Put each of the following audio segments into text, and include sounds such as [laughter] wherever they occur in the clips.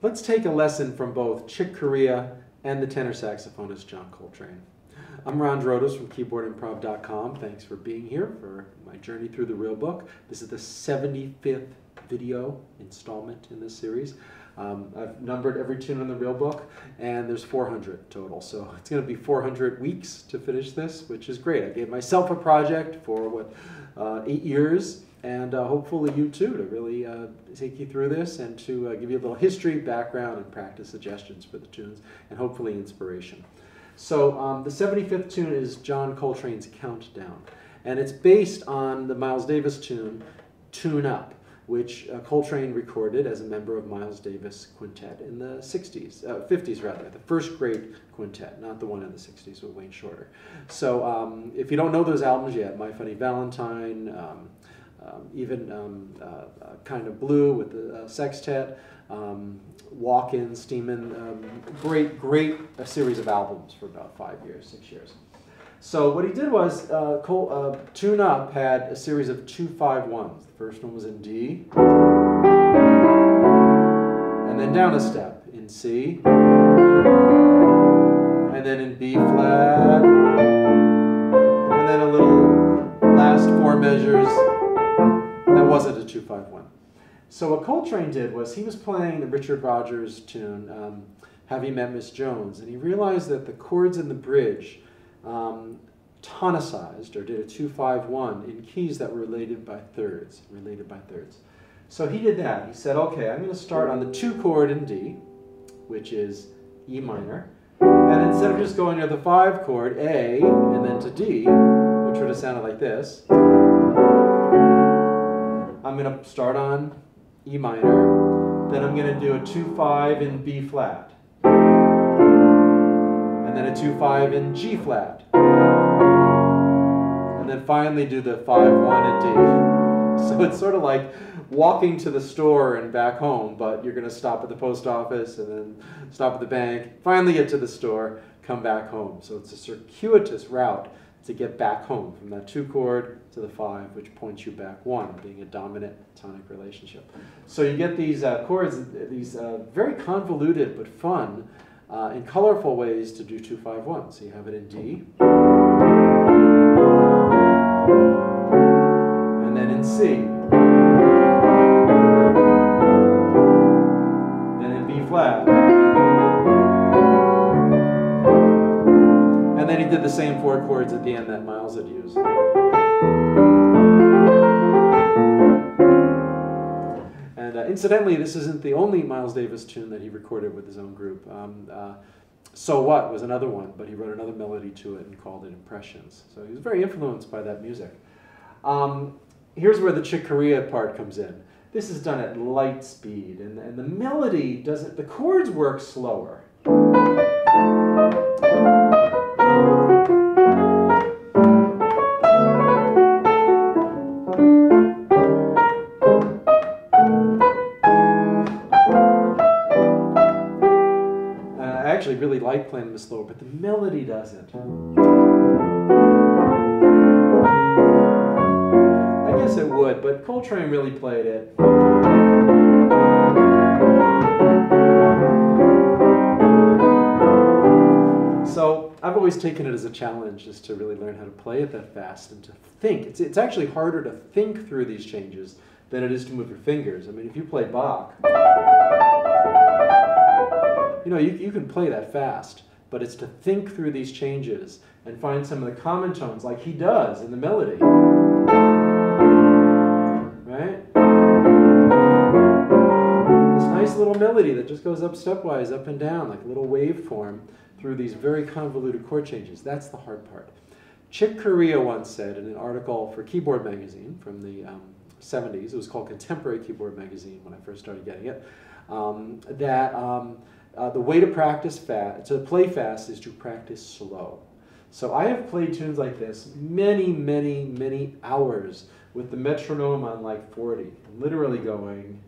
Let's take a lesson from both Chick Corea and the tenor saxophonist John Coltrane. I'm Ron Drotos from keyboardimprov.com. Thanks for being here for my journey through the real book. This is the 75th video installment in this series. Um, I've numbered every tune in the real book, and there's 400 total. So [laughs] it's going to be 400 weeks to finish this, which is great. I gave myself a project for what uh, eight years and uh, hopefully you too to really uh, take you through this and to uh, give you a little history, background, and practice suggestions for the tunes, and hopefully inspiration. So um, the 75th tune is John Coltrane's Countdown, and it's based on the Miles Davis tune, Tune Up, which uh, Coltrane recorded as a member of Miles Davis Quintet in the 60s, 50s uh, rather, the first great quintet, not the one in the 60s with Wayne Shorter. So um, if you don't know those albums yet, My Funny Valentine, um, um, even um, uh, uh, kind of blue with the uh, sextet, um, walk-in, steamin, um, great, great a series of albums for about five years, six years. So what he did was, uh, Cole, uh, Tune Up had a series of two five ones. The first one was in D, and then down a step in C, So what Coltrane did was he was playing the Richard Rodgers tune, um, Have You Met Miss Jones, and he realized that the chords in the bridge um, tonicized or did a 251 in keys that were related by thirds, related by thirds. So he did that. He said, okay, I'm going to start on the two chord in D, which is E minor, and instead of just going to the five chord, A, and then to D, which would have sounded like this, I'm going to start on E minor, then I'm going to do a 2-5 in B flat, and then a 2-5 in G flat, and then finally do the 5-1 in D. [laughs] So it's sort of like walking to the store and back home, but you're going to stop at the post office and then stop at the bank, finally get to the store, come back home. So it's a circuitous route to get back home from that two chord to the five, which points you back one, being a dominant tonic relationship. So you get these uh, chords, these uh, very convoluted but fun uh, and colorful ways to do two five one. So you have it in D, the same four chords at the end that Miles had used. And uh, incidentally, this isn't the only Miles Davis tune that he recorded with his own group. Um, uh, so What was another one, but he wrote another melody to it and called it Impressions. So he was very influenced by that music. Um, here's where the Chick Corea part comes in. This is done at light speed, and, and the melody doesn't, the chords work slower. Really like playing them slower, but the melody doesn't. I guess it would, but Coltrane really played it. So I've always taken it as a challenge just to really learn how to play it that fast and to think. It's, it's actually harder to think through these changes than it is to move your fingers. I mean, if you play Bach, you know, you, you can play that fast, but it's to think through these changes and find some of the common tones like he does in the melody. Right? This nice little melody that just goes up stepwise, up and down, like a little waveform through these very convoluted chord changes. That's the hard part. Chick Corea once said in an article for Keyboard Magazine from the um, 70s, it was called Contemporary Keyboard Magazine when I first started getting it, um, that um, uh, the way to practice fast, to play fast is to practice slow. So I have played tunes like this many, many, many hours with the metronome on like 40, literally going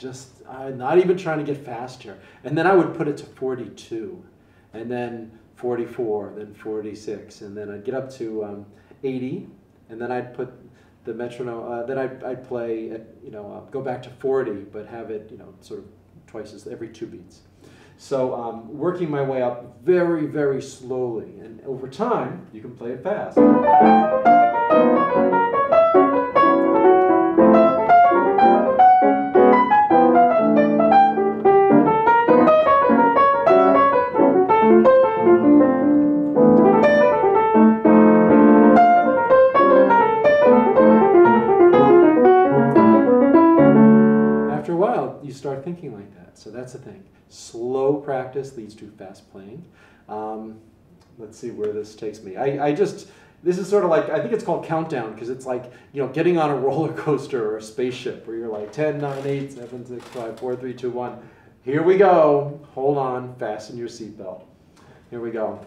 just I'm not even trying to get faster. And then I would put it to 42, and then 44, then 46, and then I'd get up to um, 80, and then I'd put the metronome. Uh, then I'd, I'd play at you know uh, go back to 40, but have it you know sort of twice as every two beats. So um, working my way up very very slowly, and over time you can play it fast. Practice leads to fast playing. Um, let's see where this takes me. I, I just, this is sort of like, I think it's called countdown because it's like, you know, getting on a [laughs] roller coaster or a spaceship where you're like 10, 9, 8, 7, 6, 5, 4, 3, 2, 1. Here we go. Hold on. Fasten your seatbelt. Here we go.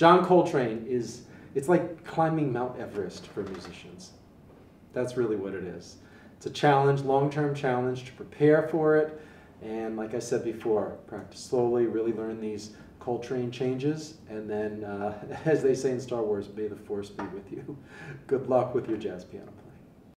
John Coltrane is, it's like climbing Mount Everest for musicians. That's really what it is. It's a challenge, long term challenge to prepare for it. And like I said before, practice slowly, really learn these Coltrane changes. And then, uh, [laughs] as they say in Star Wars, may the force be with you. [laughs] Good luck with your jazz piano playing.